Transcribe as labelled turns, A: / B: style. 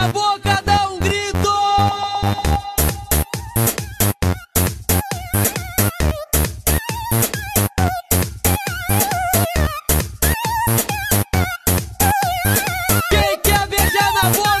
A: na boca, dá um grito! Quem quer beijar na boca?